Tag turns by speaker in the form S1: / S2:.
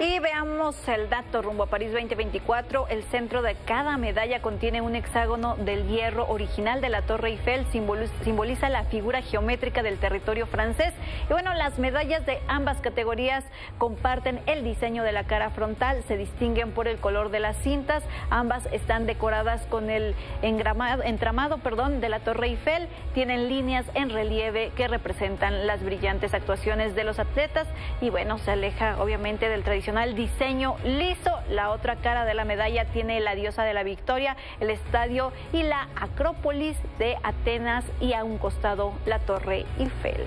S1: Y veamos el dato rumbo a París 2024. El centro de cada medalla contiene un hexágono del hierro original de la Torre Eiffel, simboliza la figura geométrica del territorio francés. Y bueno, las medallas de ambas categorías comparten el diseño de la cara frontal, se distinguen por el color de las cintas, ambas están decoradas con el engramado, entramado perdón, de la Torre Eiffel, tienen líneas en relieve que representan las brillantes actuaciones de los atletas. Y bueno, se aleja obviamente del tradicional diseño liso. La otra cara de la medalla tiene la diosa de la victoria, el estadio y la Acrópolis de Atenas y a un costado la Torre Eiffel.